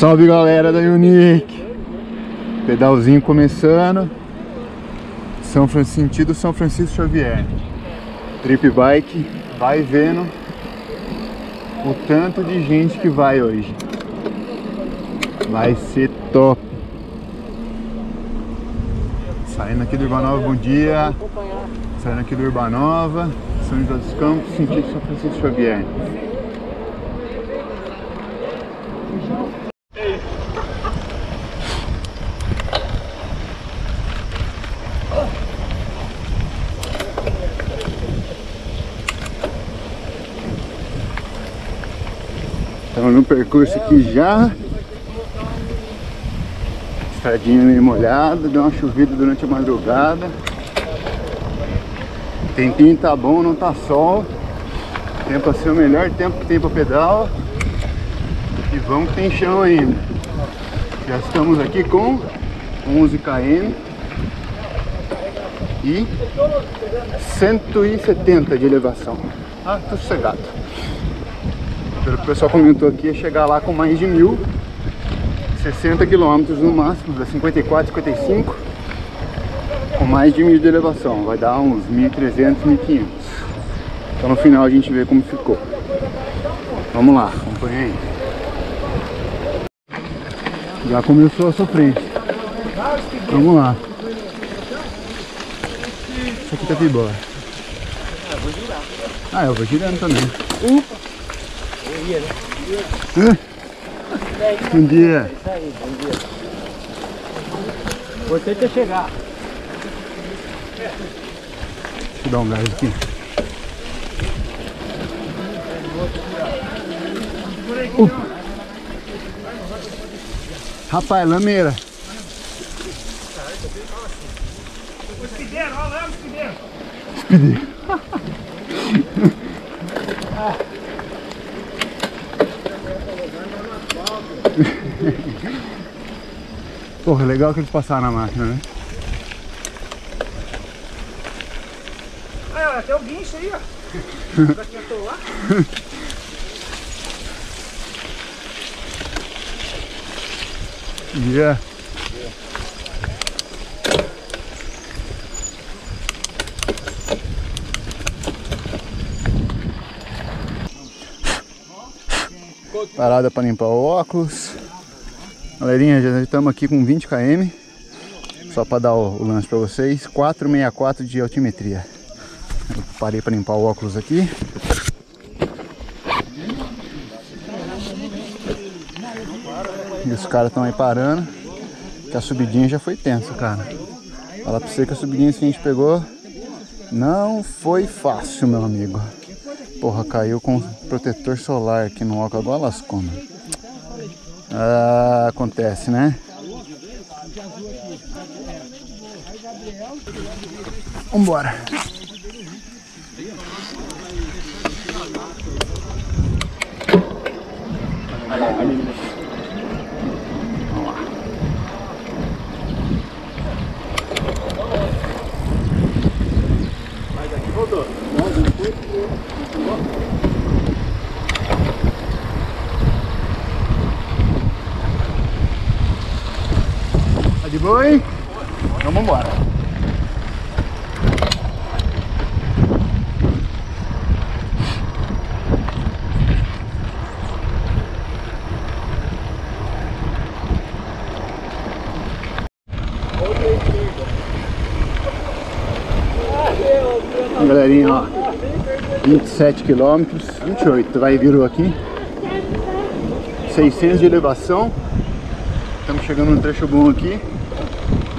Salve galera da Unique. Pedalzinho começando. São Francisco, sentido São Francisco Xavier. Trip Bike Vai vendo O tanto de gente que vai hoje. Vai ser top. Saindo aqui do Urbanova, bom dia. Saindo aqui do Urbanova São José dos Campos, sentido São Francisco Xavier No percurso aqui já. Estradinha meio molhada, deu uma chovida durante a madrugada. Tempinho tá bom, não tá sol. Tempo a ser o melhor tempo que tem para pedal. E vamos que tem chão ainda. Já estamos aqui com 11 km e 170 de elevação. Ah, tô sossegado pelo que o pessoal comentou aqui, é chegar lá com mais de mil, 60 quilômetros no máximo, dá 54, 55, com mais de mil de elevação, vai dar uns 1.300, 1.500. Então no final a gente vê como ficou. Vamos lá, acompanha aí. Já começou a sofrência. Vamos lá. Isso aqui tá de boa. Ah, eu vou girando também. Upa! Dia, né? Bom dia. Isso aí, bom dia. Importante é chegar. Deixa eu dar um gás aqui. Uh. Rapaz, lameira. Espideiro, olha lá o espideiro. Espideiro. Porra, legal que eles passaram na máquina, né? Olha, até o guincho aí, ó. quem lá. Yeah. Parada para limpar o óculos. Galerinha, já estamos aqui com 20 km. Só para dar o, o lance para vocês. 464 de altimetria. Eu parei para limpar o óculos aqui. E os caras estão aí parando. Que a subidinha já foi tensa, cara. Fala pra você que a subidinha que a gente pegou não foi fácil, meu amigo. Porra, caiu com protetor solar aqui no óculos. Agora lascou, mano. Ah, acontece, né? Vambora. Mas aqui voltou. Tá de boa, hein? Então vambora. Galerinha, ó, 27 quilômetros, 28, vai virou aqui, 600 de elevação, estamos chegando num trecho bom aqui,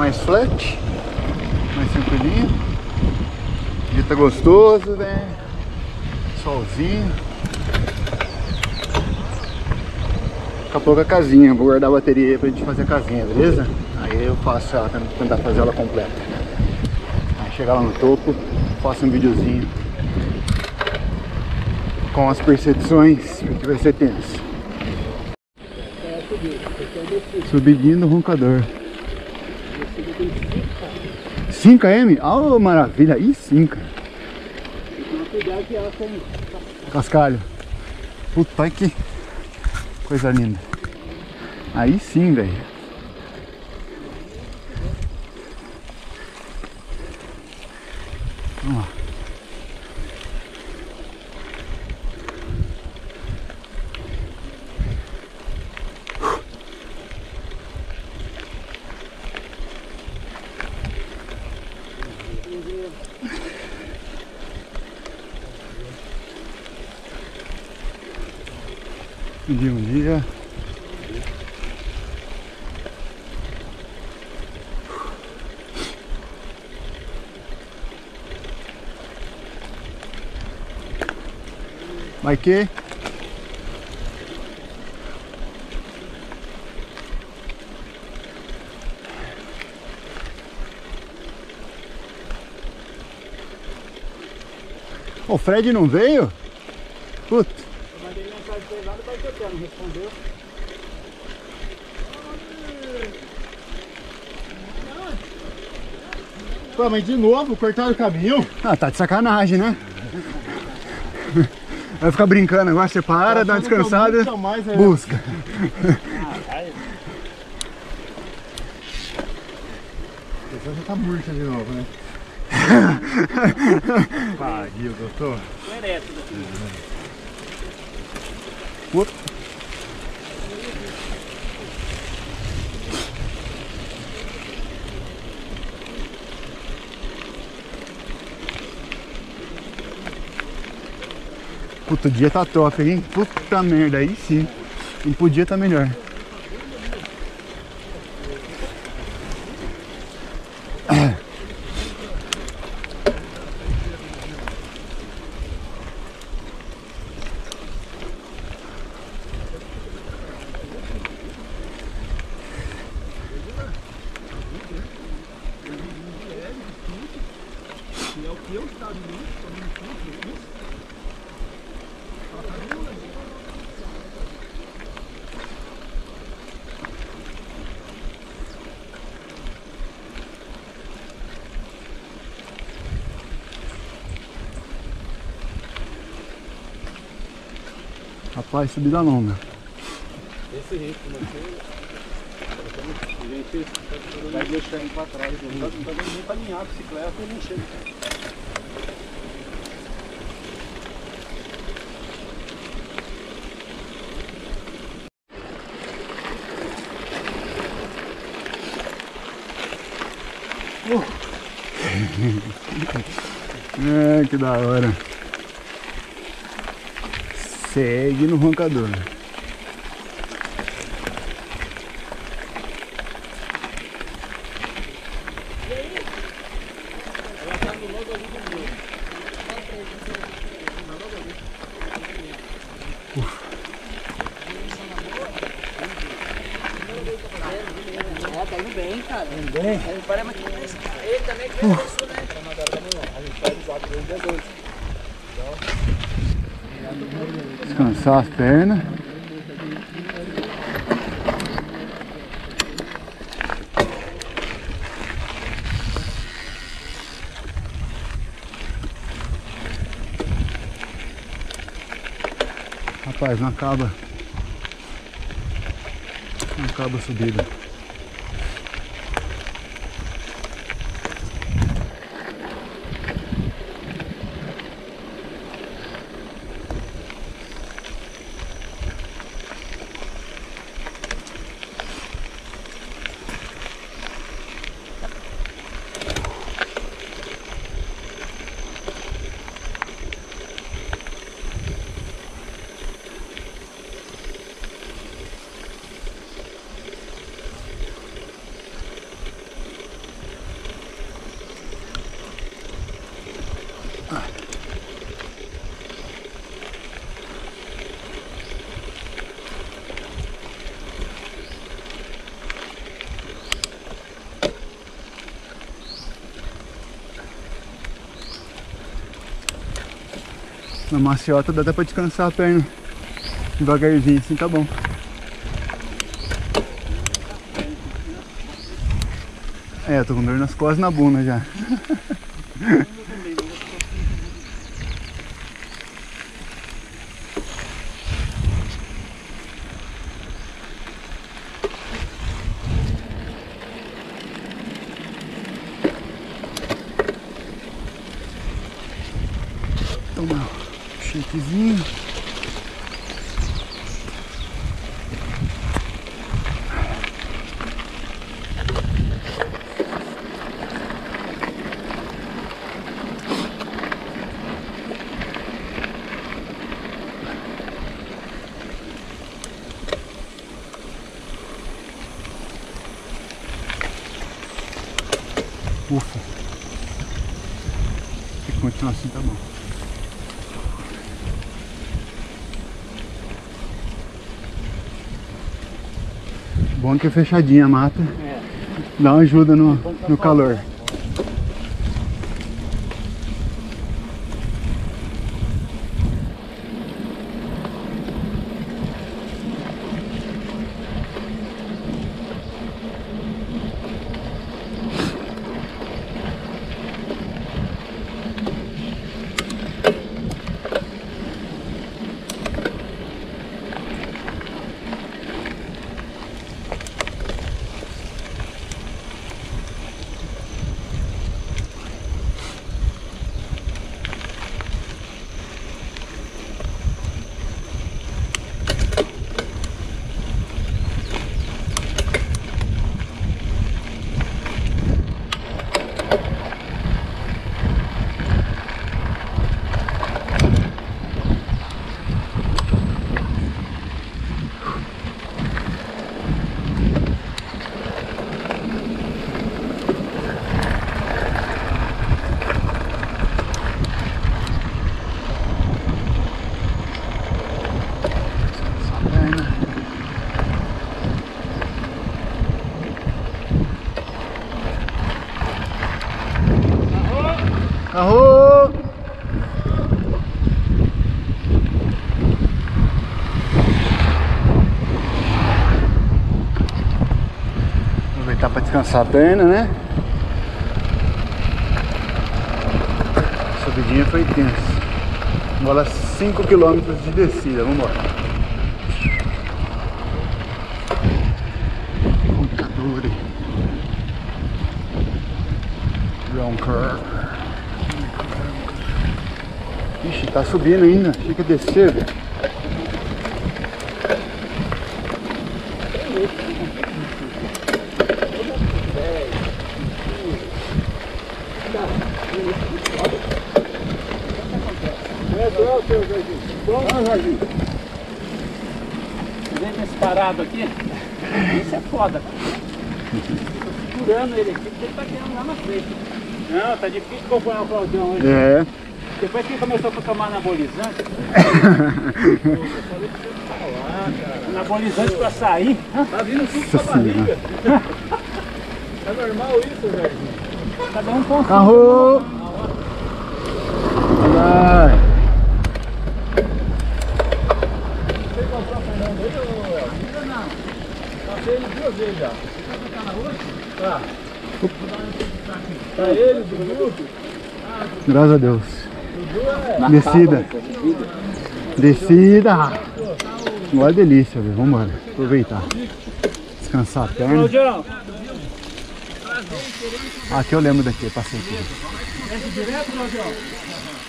mais flat, mais tranquilinho, dia tá gostoso, né, solzinho, daqui a pouco a casinha, vou guardar a bateria pra gente fazer a casinha, beleza? Aí eu faço ela, tentar fazer ela completa, aí chegar lá no topo, faço um videozinho com as percepções, porque vai ser tenso. Subidinho do roncador. 5 km? Oh, maravilha! Ih, 5. Cascalho. Puta que coisa linda. Aí sim, velho. Vamos lá. Bom dia, bom dia. Vai que? O Fred não veio? Puta. Eu mandei mensagem pra ele lá, que eu não respondeu. Pô, mas de novo, cortaram o caminho. Ah, tá de sacanagem, né? Vai ficar brincando agora, você para, dá uma descansada, nunca mais é- busca. Você já tá murcha de novo, né? Pariu, doutor. Tô ereto daqui. Puta. Puta, o dia tá top, hein? Puta merda, aí sim. Não podia estar melhor. Rapaz, subida longa. Esse ritmo aqui. A gente vai deixando pra trás. Não tá não tá dando nem pra alinhar a bicicleta e não chega. É, que da hora. Segue no roncador. É, tá indo bem, cara. Indo bem? Ele para mais Ele também fez isso, né? Descansar as pernas. Rapaz, não acaba. Não acaba a subida. Maciota dá até pra descansar a perna. Devagarzinho, assim tá bom. É, eu tô com dor nas costas e na bunda já. assim tá bom. Bom que é fechadinha a mata. Dá uma ajuda no, no calor. Arro! Descansar a perna, né? A subidinha foi tensa. Agora 5 km de descida, vamos embora. Computador. Round curve. Ixi, tá subindo ainda. Achei que descer, velho. Aqui. Isso é foda, cara. Tô segurando ele aqui porque ele tá querendo lá na frente. Não, tá difícil acompanhar o Claudião hoje. É. Depois que ele começou a tomar anabolizante, anabolizante pra sair, tá vindo tudo pra barriga. É normal isso, velho? Cada um com Vezes já. Tá. Pra ele, Dudu. Graças a Deus. Descida. Descida. É delícia, velho. Vamos embora. Aproveitar. Descansar a perna. Aqui eu lembro daqui, eu passei aqui. desce direto, Claudião?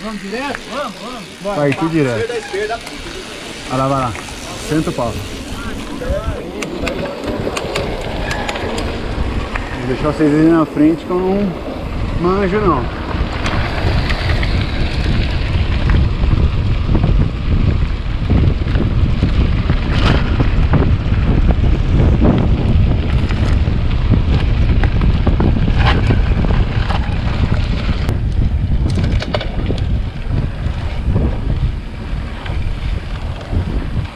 Vamos direto? Vamos, vamos. Partiu direto. Vai lá, vai lá. Senta o pau. Deixar vocês irem na frente que eu não manjo não.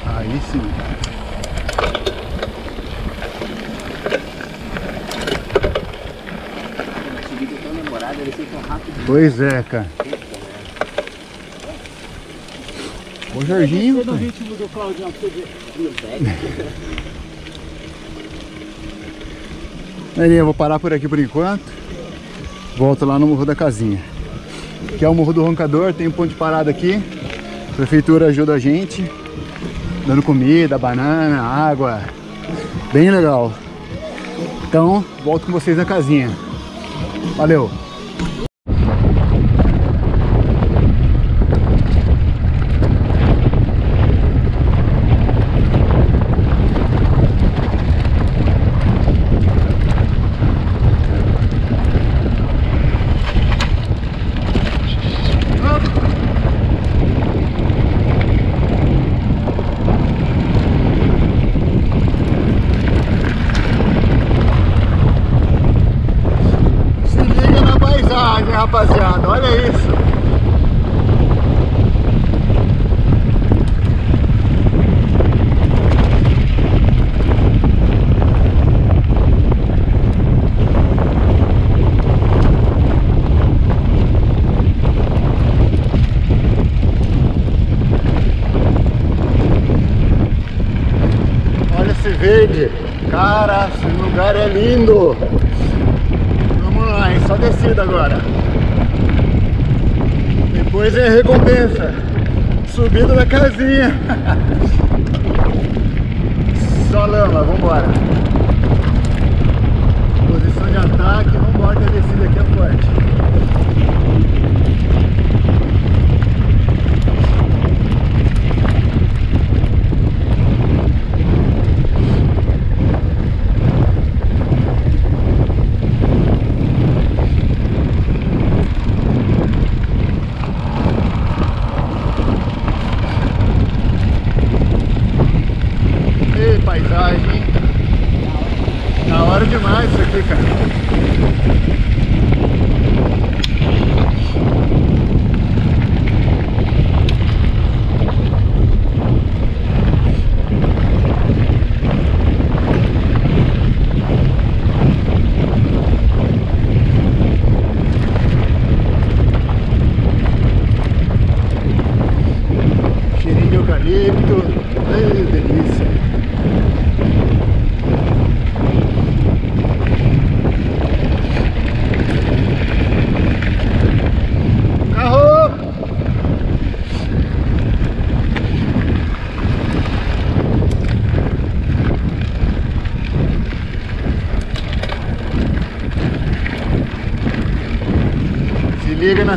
Aí sim. Pois é, cara. Ô Jorginho, Todo o cara. ritmo do Claudião pra você ver. Galerinha, eu vou parar por aqui por enquanto. Volto lá no Morro da Casinha. Que é o Morro do Roncador, tem um ponto de parada aqui. A prefeitura ajuda a gente, dando comida, banana, água. Bem legal. Então, volto com vocês na casinha. Valeu!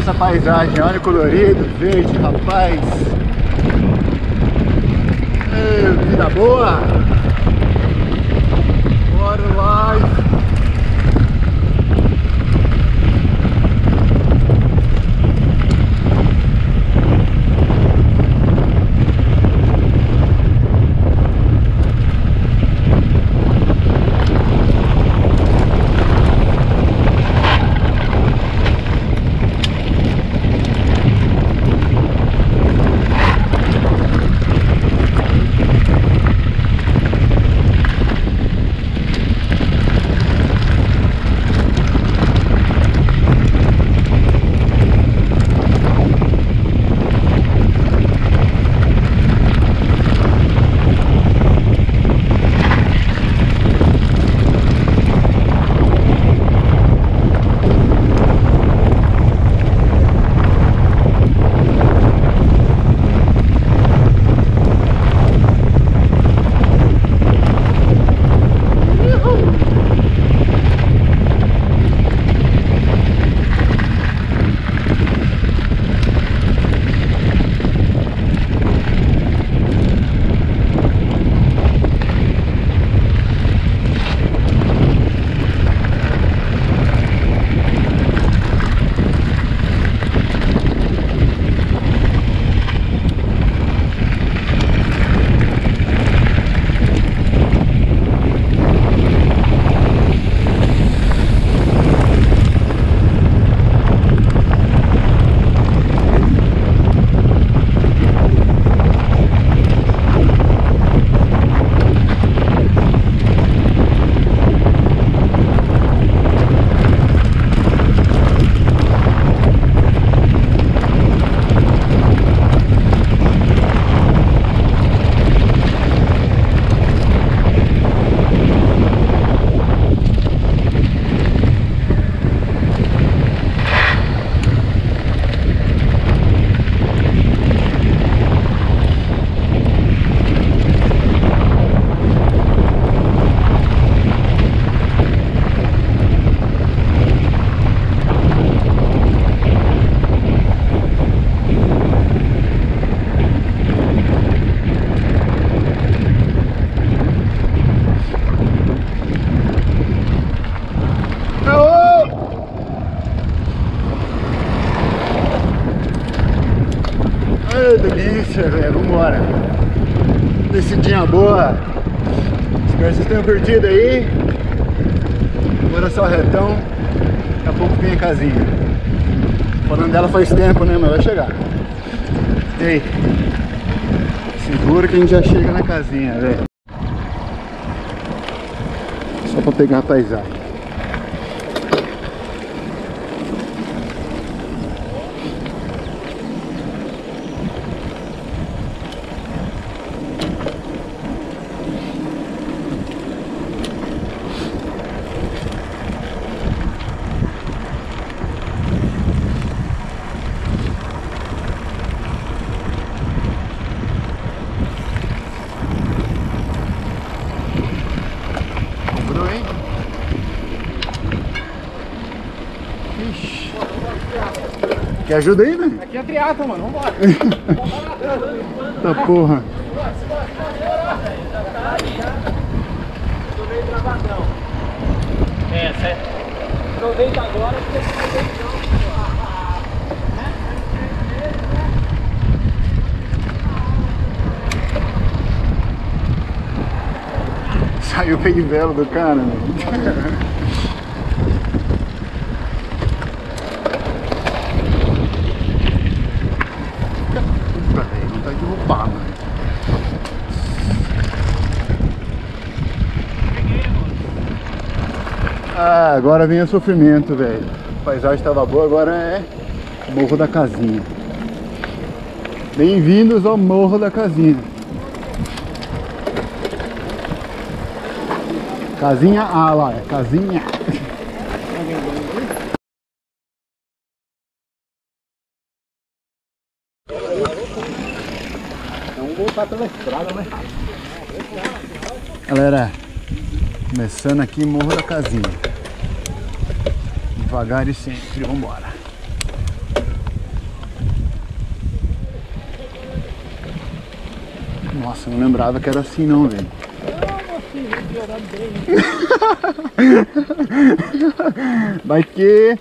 essa paisagem, olha o colorido, verde, rapaz. Ei, vida boa! tenham curtido aí. É só retão. Daqui a pouco vem a casinha. Falando dela faz tempo, né? Mas vai chegar. Ei, segura que a gente já chega na casinha, velho. Só pra pegar a paisagem. Quer ajuda aí, velho? Aqui é triatlo, mano. Vambora. Tá porra. Tô meio travadão. É, certo. Agora porque você não tem não. Saiu o de vela do cara, velho. Puta, velho, não tá derrubado, velho. Ah, agora vem o sofrimento, velho. A paisagem estava boa, agora é Morro da Casinha. Bem-vindos ao Morro da Casinha. Casinha A lá, é casinha. Vamos voltar pela estrada, né? Galera, começando aqui Morro da Casinha. Devagar e sempre, vambora. Nossa, não lembrava que era assim não, velho. Vai que.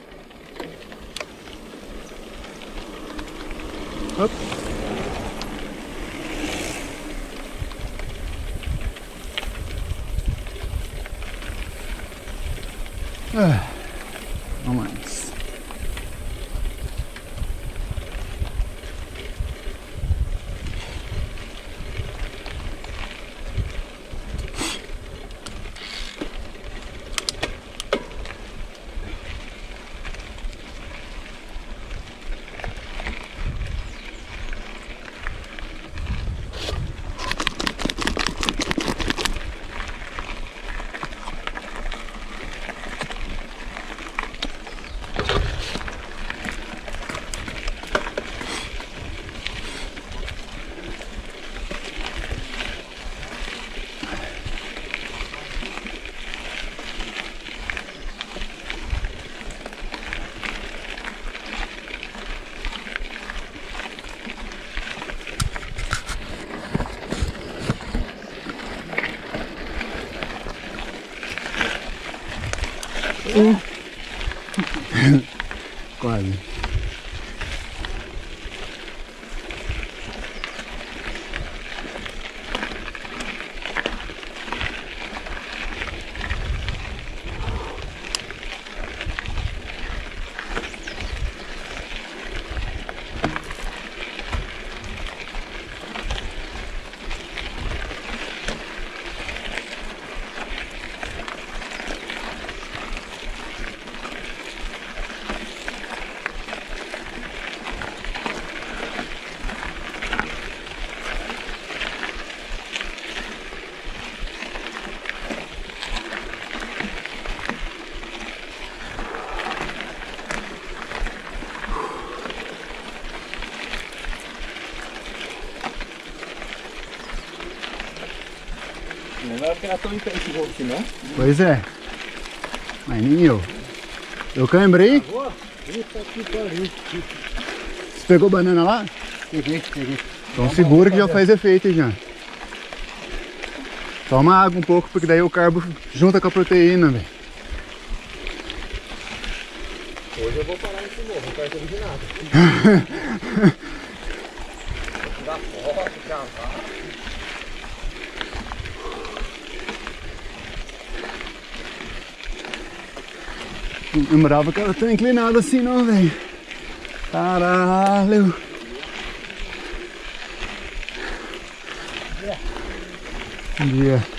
Ficar tão intenso esse voo aqui, não. Pois é. Mas nem eu. Eu cambrei. Você pegou banana lá? Peguei, peguei. Então segura que já faz efeito aí já. Toma água um pouco, porque daí o carbo junta com a proteína, velho. Hoje eu vou parar nesse morro, não quero de nada. Tirar foto, gravar. Eu morava que ela tão inclinada assim, não, velho. Caralho. Yeah. yeah.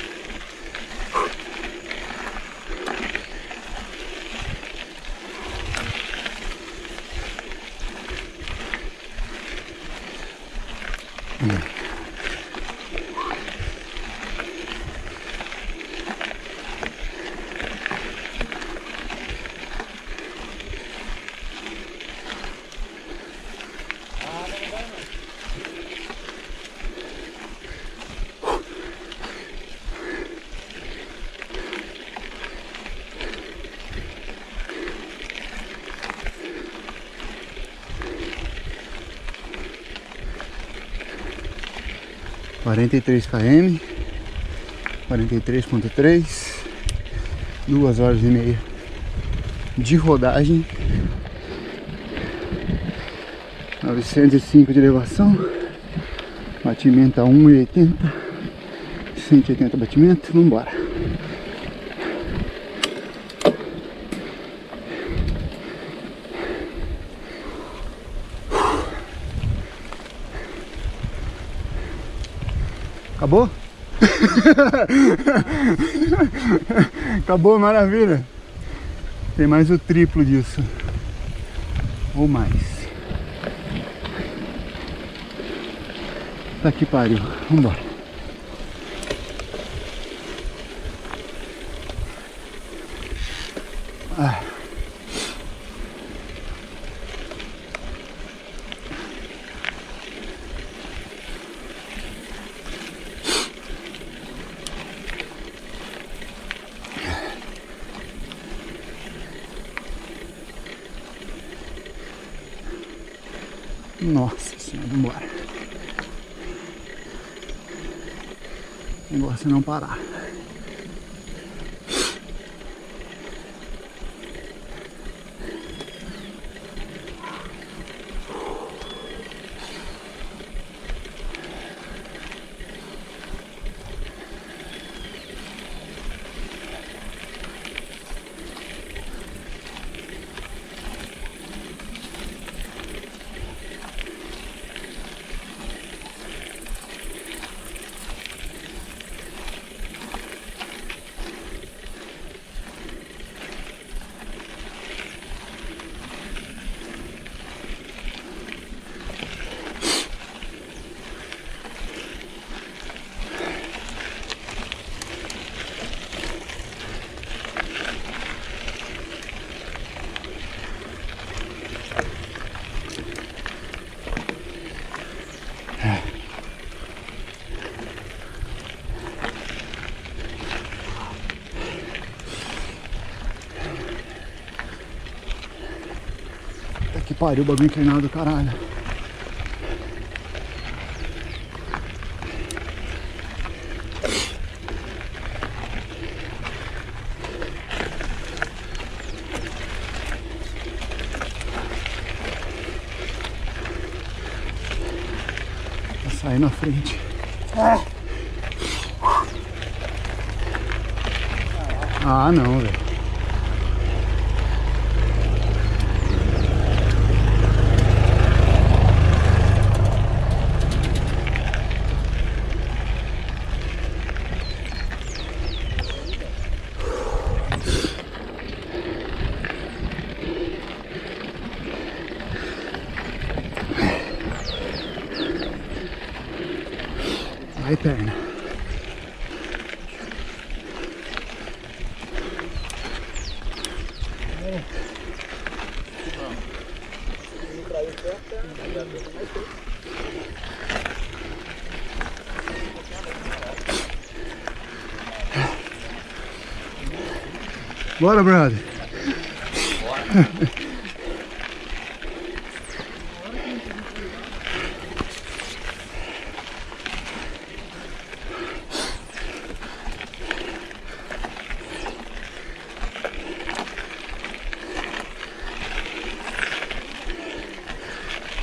43 km, 43.3, duas horas e meia de rodagem, 905 de elevação, batimento a 1,80, 180 batimento, vamos embora. Acabou? Acabou, maravilha. Tem mais o triplo disso. Ou mais. Tá que pariu. Vambora. Ah. Nossa senhora, vambora. O negócio é não parar. Puta que pariu, o bagulho inclinado do caralho. Vai sair na frente. Ah, não, velho. Vai, perna. Bora, brother.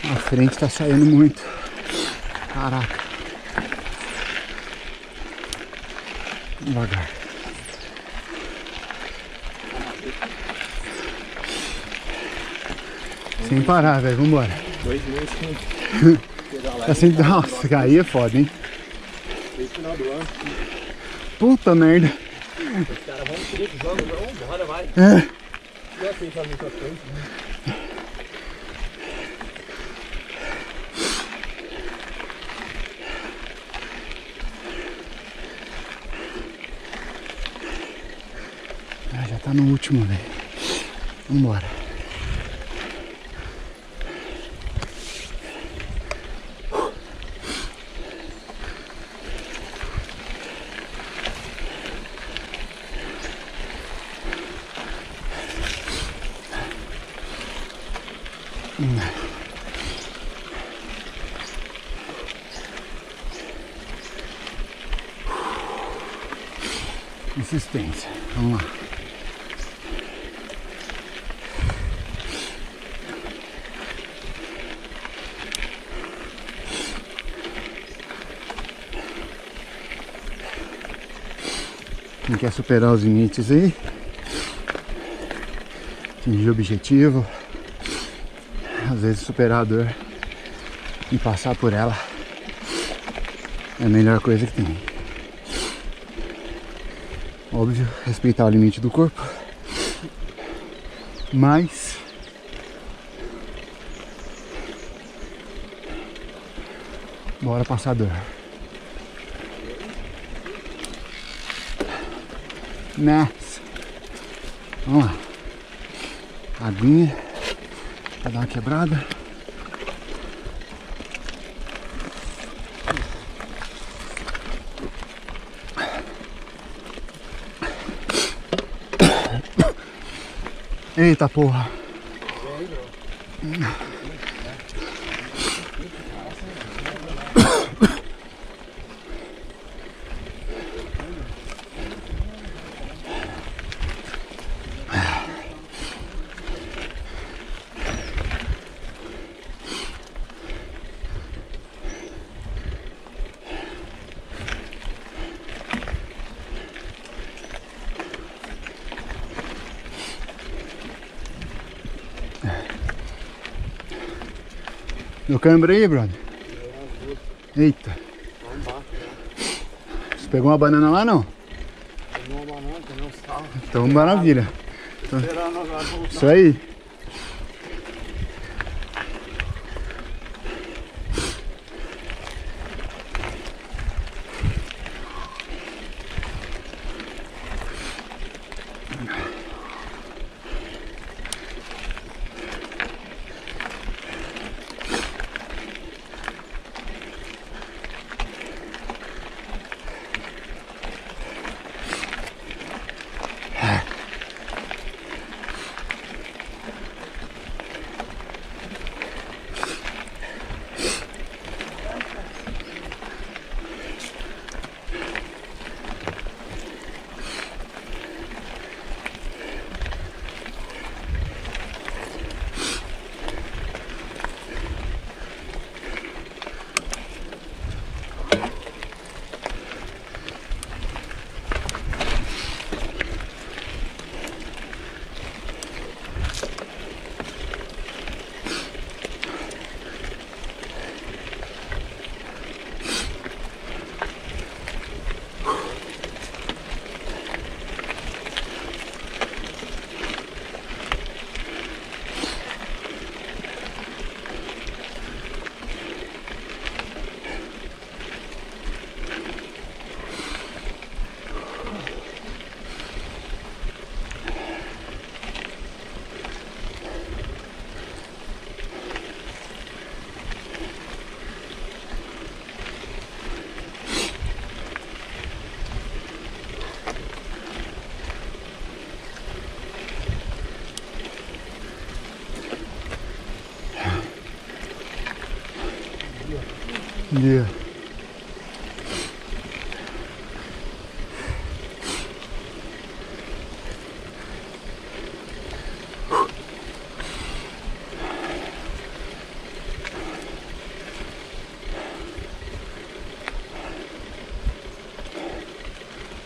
A frente tá saindo muito. Caraca. Devagar. Sem parar, velho. Vambora. Dois meses com Assim, nossa, aí é foda, hein? desde o final do ano. Puta merda. Os caras vão querer que joga, vamos embora, vai. É. Eu aceito a minha frente. Ah, já tá no último, velho. Vambora. Hum. Insistência. Vamos lá. Quem quer superar os limites aí, atingir o objetivo, às vezes superar a dor e passar por ela é a melhor coisa que tem. Óbvio, respeitar o limite do corpo, mas bora passar a dor. Nessa. Vamos lá. Aguinha. Pra dar uma quebrada. Eita porra. Deu câimbra aí, brother? Eita. Você pegou uma banana lá não? Tomou uma banana, tomou um sal. Então maravilha. Voltar. Isso aí. Yeah.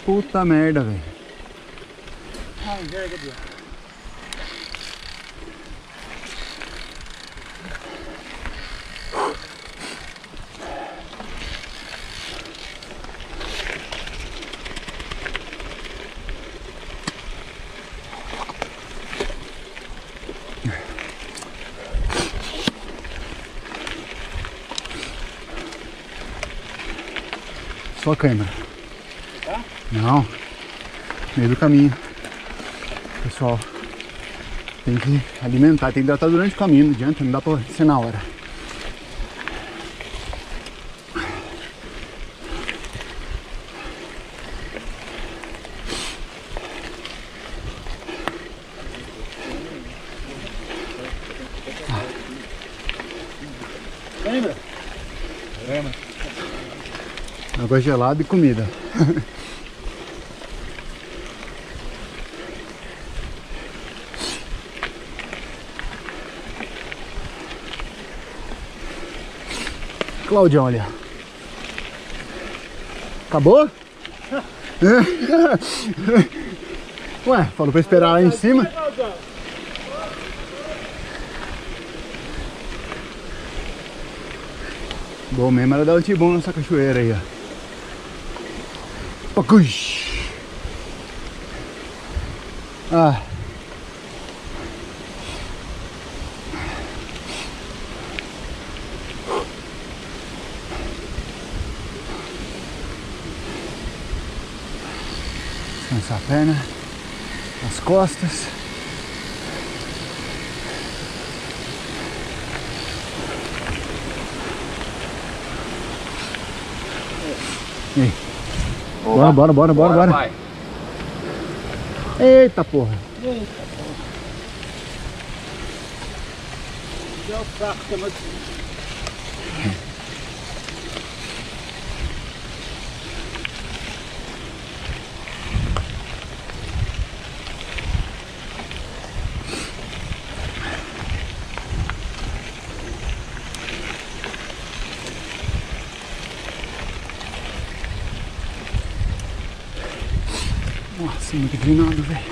Puta merda, velho. Só a câmera. Tá? Não. Meio do caminho. Pessoal, tem que alimentar, tem que hidratar durante o caminho, não adianta, não dá pra ser na hora. Água gelada e comida. Claudião ó. Acabou? Ué, falou pra esperar lá em cima. Bom mesmo era dar um tibum nessa cachoeira aí, ó. Pacus. Ah. Descansar a perna, as costas. E Bora, bora, bora, bora, bora. vai. Eita porra. Deu o saco também. Nossa, muito inclinado, velho.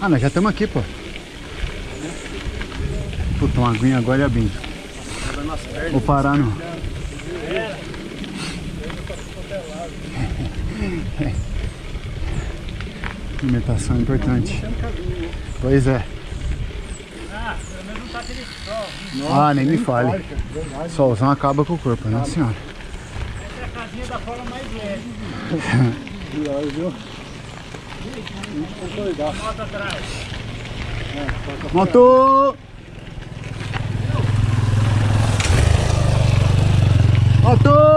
Ah, nós já estamos aqui, pô. Puta, uma aguinha agora é bem. Vou parar no. Alimentação é importante. Pois é. Ah, pelo menos não sol. Ah, nem me fale. Solzão acaba com o corpo, né, senhora? Essa é a casinha da forma mais leve. Moto atrás. Moto! Moto!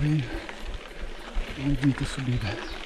Velho. Maldita subida.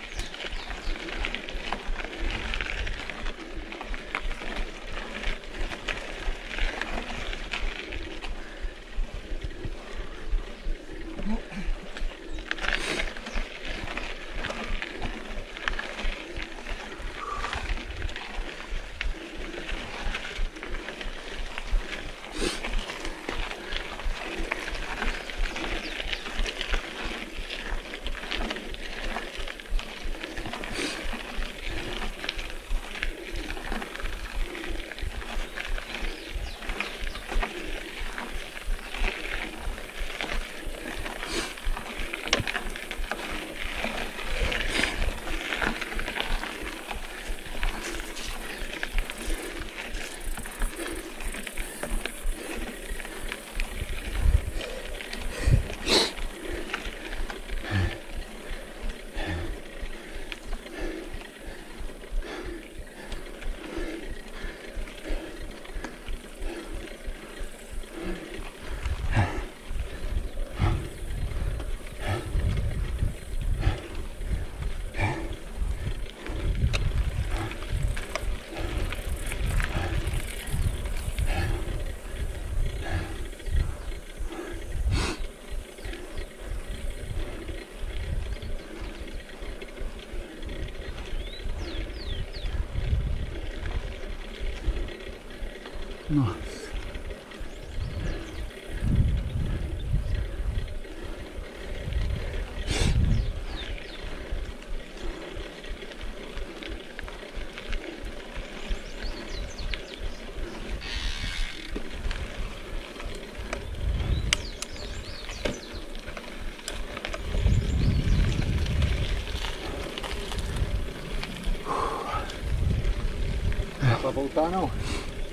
Voltar não.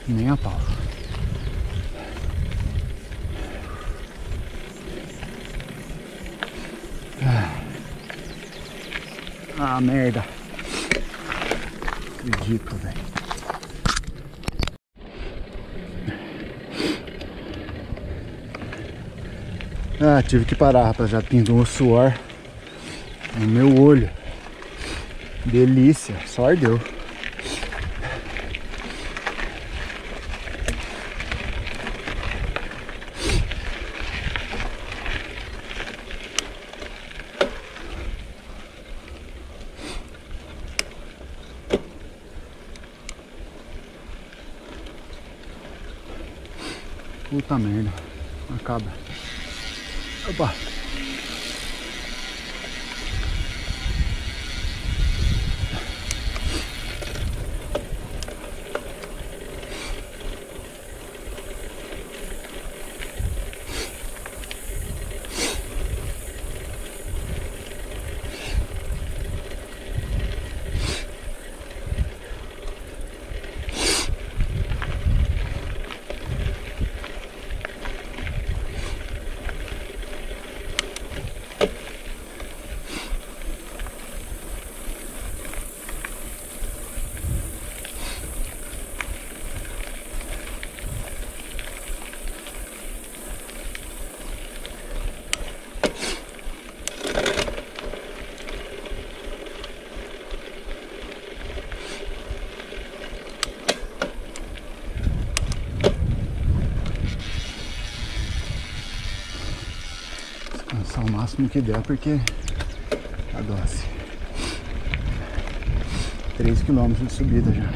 Nem a pau. Ah, merda. Acredito, velho. Ah, tive que parar, rapaziada. Pintou um suor no meu olho. Delícia, só ardeu. Puta merda. Acaba. Opa. Descansar o máximo que der porque tá doce. 3 km de subida já.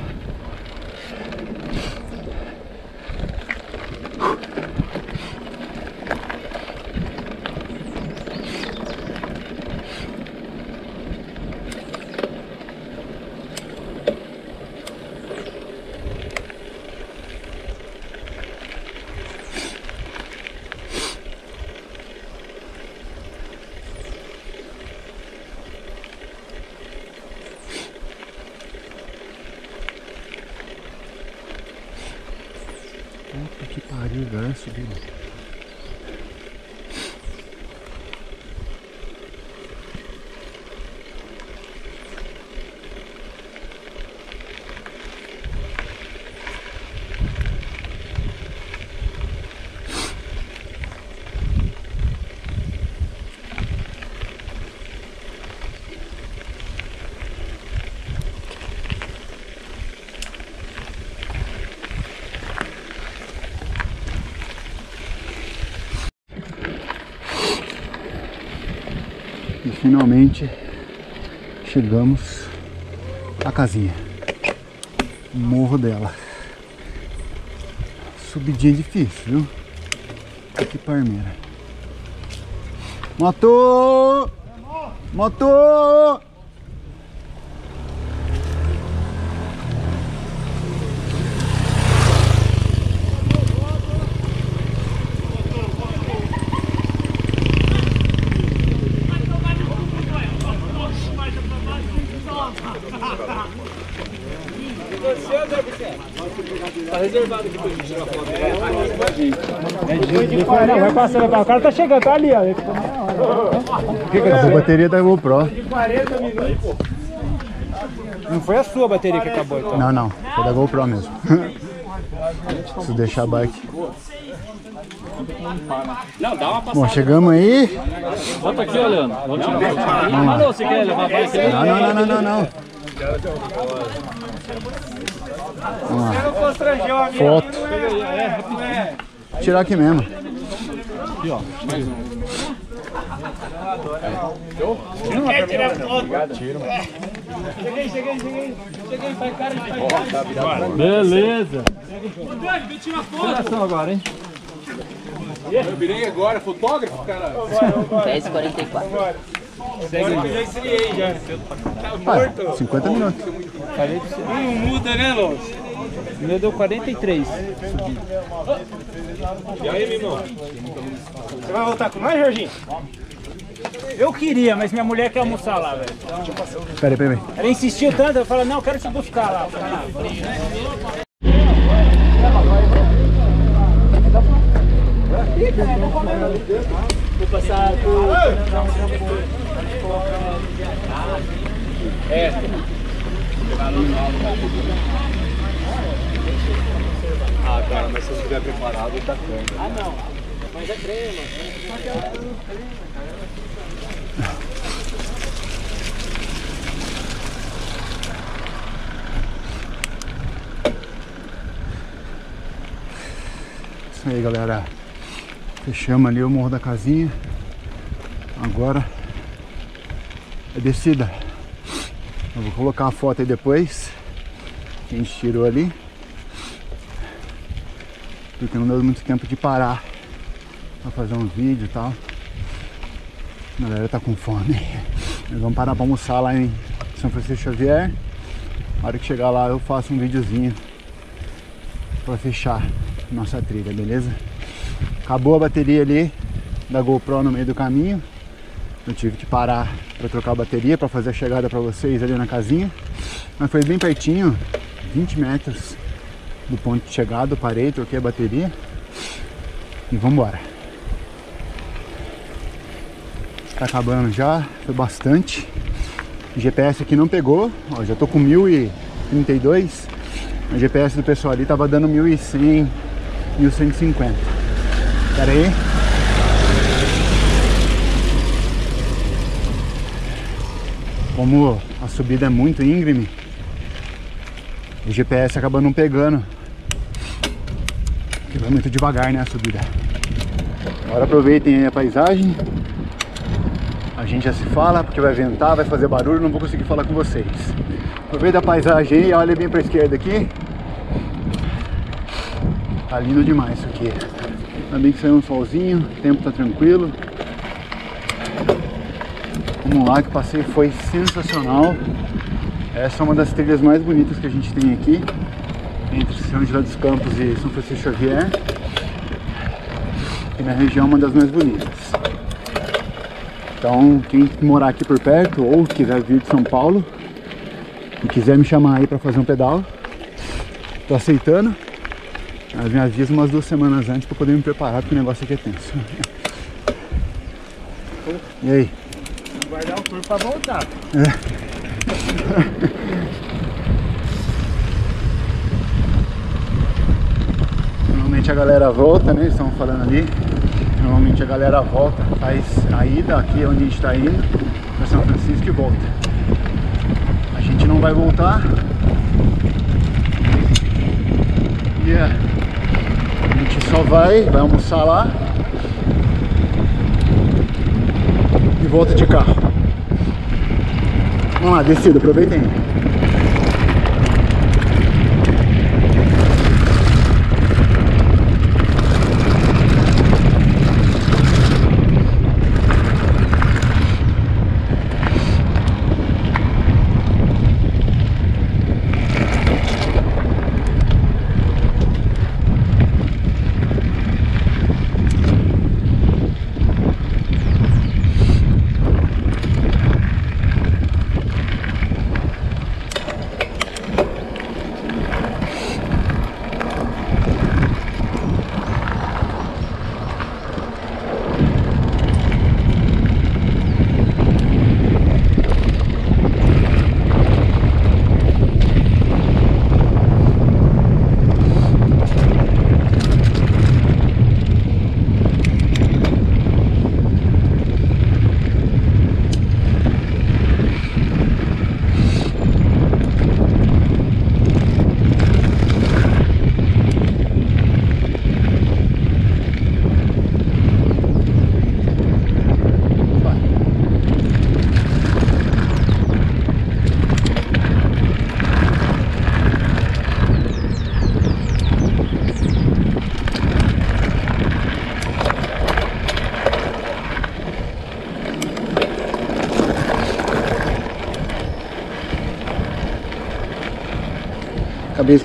Puta que pariu, velho, subida. Finalmente chegamos à casinha. Morro dela. Subidinha difícil, viu? Que parmeira. Motor! Motor! Tá reservado aqui pra gente tirar foto. Não, vai passando pra O cara tá chegando, tá ali, ó. A bateria da GoPro. 40 minutos. Não foi a sua bateria que acabou, então. Não, não. Foi da GoPro mesmo. Preciso deixar a bike. Não, dá uma passada. Bom, chegamos aí. Bota aqui, olhando. Vamos tirar uma Mano, você quer levar a bike? Não, não, não, não, não, não. Vamos lá. Constrangeu a minha. Foto. Tirar aqui mesmo. Quer tirar foto? Cheguei, cheguei, cheguei. Cheguei, faz cara de faz Beleza. Vem tirar foto. agora, hein? Eu virei agora, fotógrafo, cara. 10h44. Agora eu já esfriei já. Tá morto. 50 minutos. Não muda, né, Lô? O meu deu 43. E aí, meu irmão? Você vai voltar com nós, Jorginho? Eu queria, mas minha mulher quer almoçar lá, velho. Peraí, peraí. Ela insistiu tanto, eu falei, não, eu quero te buscar lá. Eu falei, "Ah, Vou passar por... Ah, cara, mas se eu estiver preparado, tá câmera. Ah, não. Mas é crema. Isso aí, galera. Fechamos ali o morro da casinha. Agora é descida. Eu vou colocar uma foto aí depois. Que a gente tirou ali. Porque não deu muito tempo de parar pra fazer um vídeo e tal. A galera tá com fome. Nós vamos parar pra almoçar lá em São Francisco Xavier. Na hora que chegar lá eu faço um videozinho pra fechar nossa trilha, beleza? Acabou a bateria ali da GoPro no meio do caminho. Eu tive que parar para trocar a bateria para fazer a chegada para vocês ali na casinha. Mas foi bem pertinho, 20 metros do ponto de chegada. Parei, troquei a bateria e vamos embora. Tá acabando já, foi bastante. O GPS aqui não pegou, ó, já tô com 1032. O GPS do pessoal ali tava dando 1100, 1150. Pera aí. Como a subida é muito íngreme, o GPS acaba não pegando. Vai muito devagar, né, a subida. Agora aproveitem a paisagem. A gente já se fala, porque vai ventar, vai fazer barulho, não vou conseguir falar com vocês. Aproveita a paisagem aí, olha bem pra esquerda aqui. Tá lindo demais isso aqui. Ainda bem que saiu um solzinho, o tempo tá tranquilo. Vamos lá, que o passeio foi sensacional. Essa é uma das trilhas mais bonitas que a gente tem aqui, entre São José dos Campos e São Francisco Xavier. E na região, uma das mais bonitas. Então, quem morar aqui por perto ou quiser vir de São Paulo e quiser me chamar aí para fazer um pedal, tô aceitando. Mas me avisa umas duas semanas antes para poder me preparar, porque o negócio aqui é tenso. E aí? Guardar o corpo pra voltar. Normalmente a galera volta, né? Estão falando ali. Normalmente a galera volta, faz a ida aqui onde a gente está indo, para São Francisco e volta. A gente não vai voltar. É, a gente só vai, vai almoçar lá e volta de carro. Vamos lá, descida, aproveitem.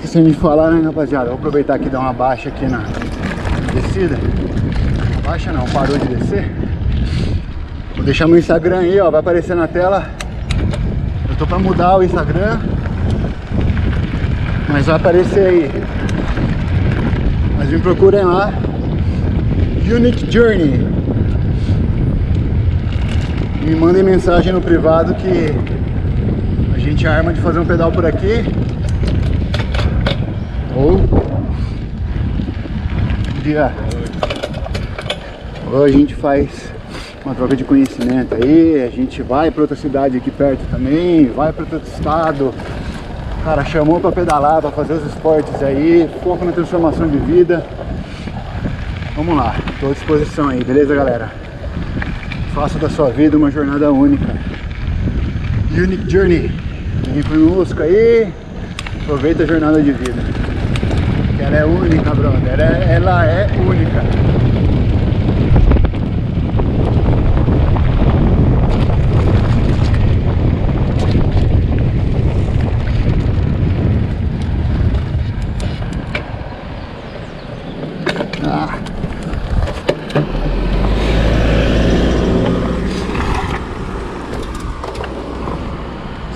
Esquecendo de falar, né, rapaziada? Vou aproveitar aqui e dar uma baixa aqui na descida. Baixa não, parou de descer. Vou deixar meu Instagram aí, ó, vai aparecer na tela. Eu tô pra mudar o Instagram. Mas vai aparecer aí. Mas me procurem lá. Unique Journey. Me mandem mensagem no privado que a gente arma de fazer um pedal por aqui. Ou dia ou a gente faz uma troca de conhecimento aí, a gente vai para outra cidade aqui perto também, vai para outro estado. Cara, chamou para pedalar, para fazer os esportes aí, foco na transformação de vida. Vamos lá, estou à disposição aí, beleza galera? Faça da sua vida uma jornada única. Unique Journey. Vem conosco aí, aproveita a jornada de vida. Que ela é única, brother. É- Ela é única. Ah.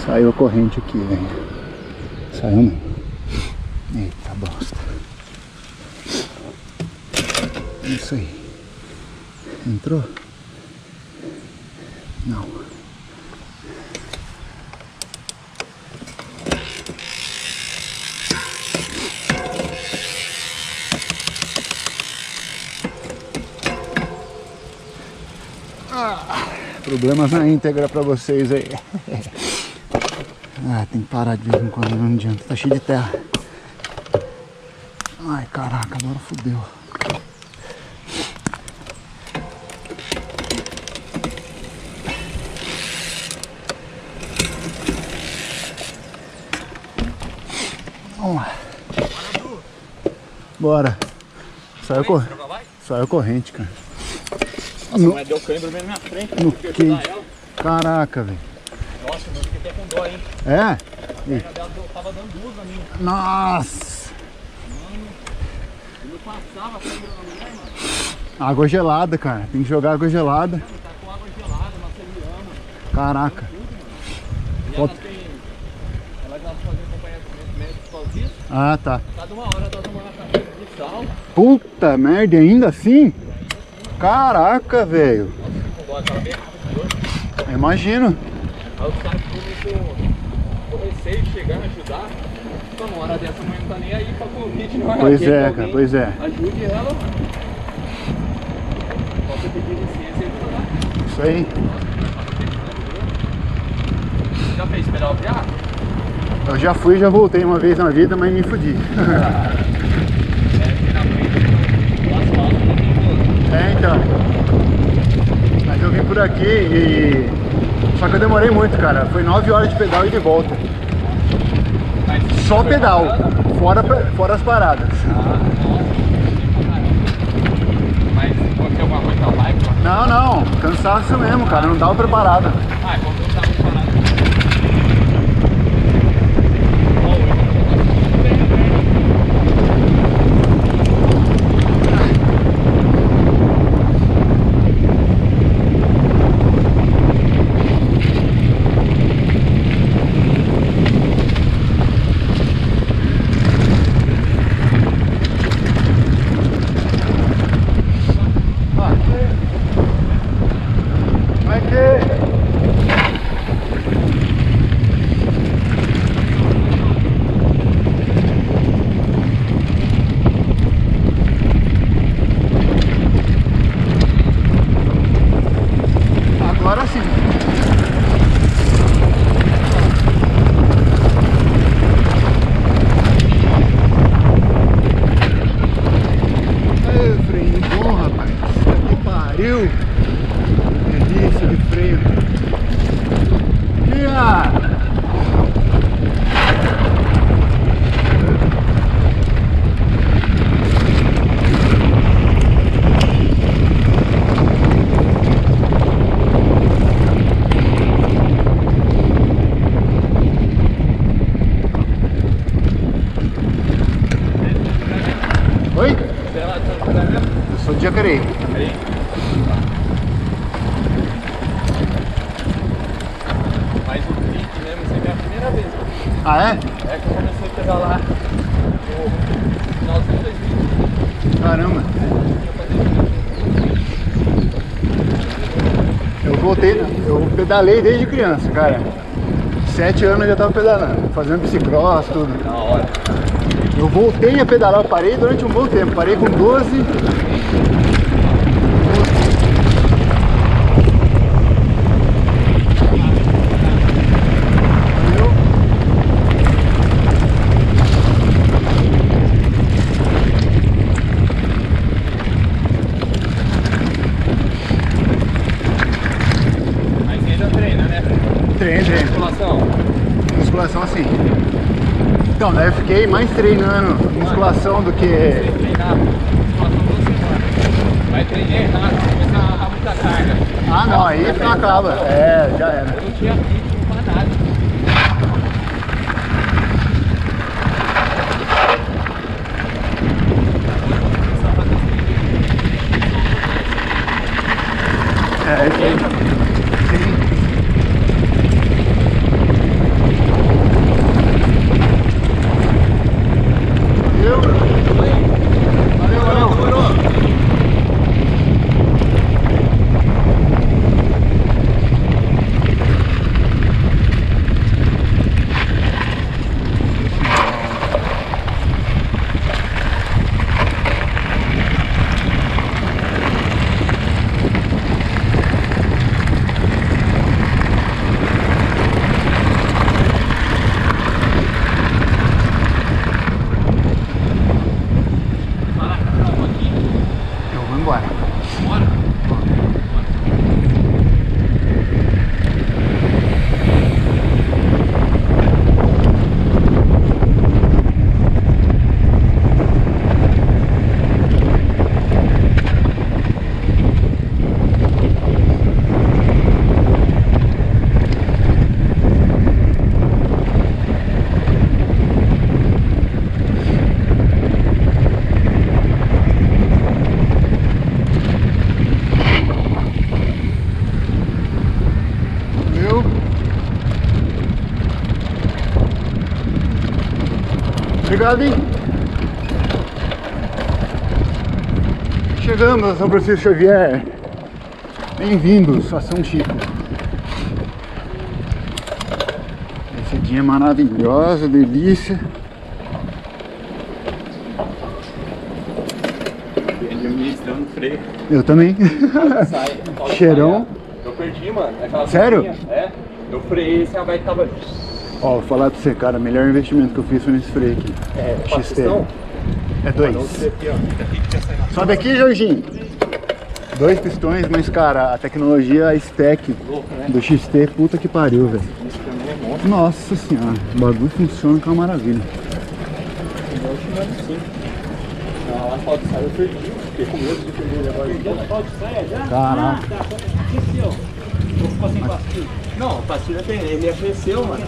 Saiu a corrente aqui, velho. Saiu não. Eita bosta. Isso aí. Entrou? Não. Ah, problemas na íntegra pra vocês aí. Ah, tem que parar de vez em quando, não adianta, tá cheio de terra. Ai, caraca, agora fodeu. Bora. Saiu, cor... Saiu corrente, cara. No- Mas deu mesmo na frente. No que? Caraca, velho. Nossa, eu fiquei até com dó, hein? É? A perna dela deu- tava dando duas na minha. Nossa! Eu não passava a na mulher, mano. Água gelada, cara. Tem que jogar água gelada. Tá com água gelada. Caraca. Ela já fazia acompanhamento médico por causa disso. Ah, tá. Cada uma hora tá tomando a cabeça de sal. Puta merda, ainda assim? Caraca, velho. Imagino. Aí os caras ficam com, receio de chegar e ajudar. Então, uma hora dessa mãe não tá nem aí pra Covid, não. Ela Pois é, cara, pois é. Ajude ela, mano. Pode pedir licença e ajudar. Isso aí. Já fez pedal já? Eu já fui, já voltei uma vez na vida, mas me fudi. É, então. Mas eu vim por aqui e Só que eu demorei muito, cara. Foi 9 horas de pedal e de volta. Só pedal, fora, fora as paradas. Não, não, cansaço mesmo, cara. Não dava pra eu pedalei desde criança, cara. Sete anos eu já tava pedalando, fazendo bicicross, tudo. Da hora. Eu voltei a pedalar, eu parei durante um bom tempo, parei com 12. Viu? Mas ainda treina, né? Treino. Musculação. Musculação assim. Então, daí eu fiquei mais treinando musculação do que. Treinar musculação duas semanas. Vai treinar errado, começar a muita carga. Ah não, aí não acaba. É, já era. Eu não tinha ritmo pra nada. É, isso aí. Sim. Valeu. Valeu, valeu. Eu vou embora. Viu? Obrigado, hein? Chegamos a São Francisco Xavier. Bem-vindos a São Chico. Esse dia é maravilhoso, delícia. Administrando freio. Eu também. Sai. Cheirão. Eu perdi, mano. Aquela Sério? É. Eu freiei, esse a bike tava. Ó, vou falar pra você, cara, o melhor investimento que eu fiz foi nesse freio aqui. É, XT. É dois. Que Sobe aqui, Jorginho. Dois pistões, mas cara, a tecnologia a stack do XT, puta que pariu, velho. Nossa senhora, o bagulho funciona com uma maravilha. Ah, lá falta sair, eu perdi. Fiquei com medo de perder ele agora. Deu pau de saia já? Caraca. Ficou sem pastilha? Não, pastilha tem, ele aqueceu, mano.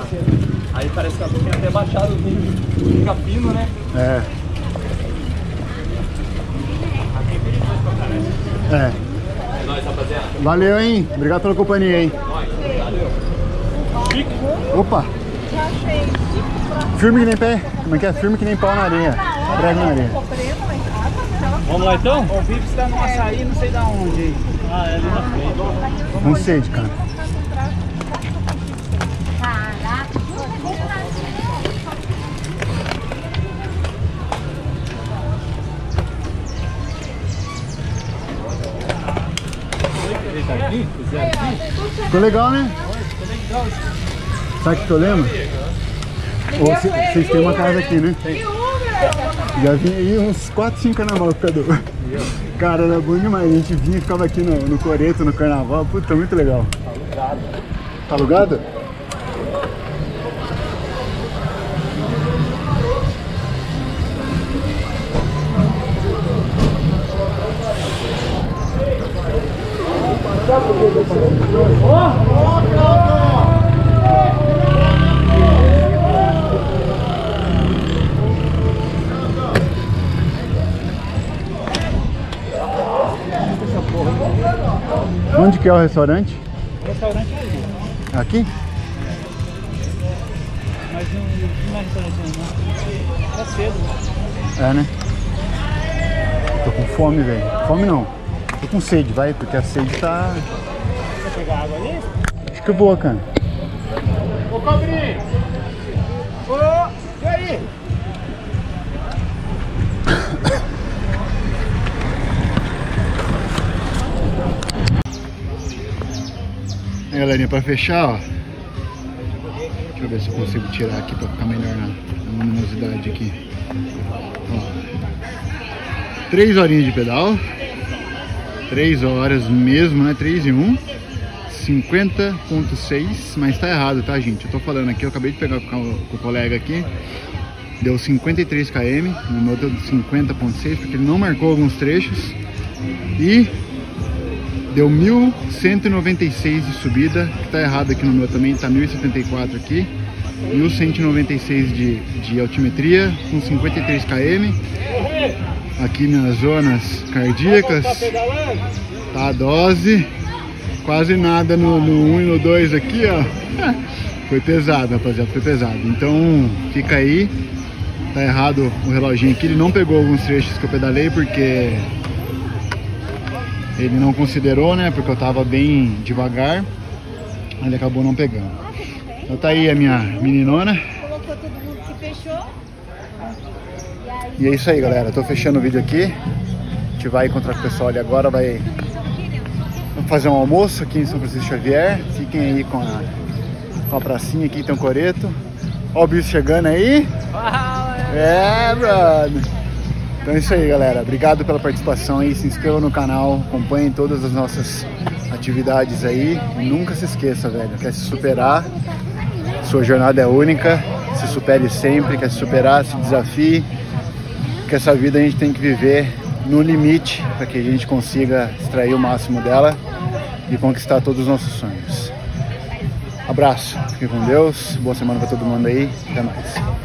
Aí parece que a boca tem até baixado o nível. Fica fino, né? É. É. É nóis, rapaziada. Valeu, hein? Obrigado pela companhia, hein? Opa! Firme que nem pé. Como é que é? Firme que nem pau na areia. Prego na areia. Vamos lá então? O Vips tá no açaí, não sei da onde. Ah, é ali na frente. Com sede, cara. Ficou legal, né? Sabe o que eu lembro? Vocês têm uma casa aqui, né? Já vim aí uns 4, 5 carnaval ficador. Cara, era bom demais. A gente vinha e ficava aqui no, no Coreto, no carnaval. Puta, muito legal. Tá alugado? Onde que é o restaurante? Restaurante ali. Aqui? Mas não, não é restaurante não. Tá cedo. É, né? Tô com fome, velho. Fome não. Tô com sede, vai, porque a sede tá. Quer pegar água ali? Acho que eu vou, cara. Ô, Cobrinho! Galerinha, pra fechar, ó. Deixa eu ver se eu consigo tirar aqui pra ficar melhor na, luminosidade aqui. Ó. Três horinhas de pedal. Três horas mesmo, né? Três e um. 50.6, mas tá errado, tá, gente? Eu tô falando aqui, eu acabei de pegar com o colega aqui. Deu 53 km, no meu deu 50.6, porque ele não marcou alguns trechos. E Deu 1196 de subida, que tá errado aqui no meu também, tá 1074 aqui. 1196 de, de altimetria, com 53 km. Aqui nas zonas cardíacas, tá a dose. Quase nada no, no 1 e no 2 aqui, ó. Foi pesado, rapaziada, foi pesado. Então, fica aí. Tá errado o reloginho aqui, ele não pegou alguns trechos que eu pedalei, porque ele não considerou, né? Porque eu tava bem devagar. Ele acabou não pegando. Então tá aí a minha meninona. Colocou todo mundo que fechou. E é isso aí, galera. Tô fechando o vídeo aqui. A gente vai encontrar com o pessoal ali agora. Vai fazer um almoço aqui em São Francisco Xavier. Fiquem aí com a, com a pracinha aqui, tem um coreto. Ó o bicho chegando aí. É, brother. Então é isso aí, galera. Obrigado pela participação aí. Se inscreva no canal, acompanhem todas as nossas atividades aí. E nunca se esqueça, velho. Quer se superar? Sua jornada é única. Se supere sempre. Quer se superar? Se desafie. Porque essa vida a gente tem que viver no limite para que a gente consiga extrair o máximo dela e conquistar todos os nossos sonhos. Abraço, fique com Deus, boa semana para todo mundo aí, até mais.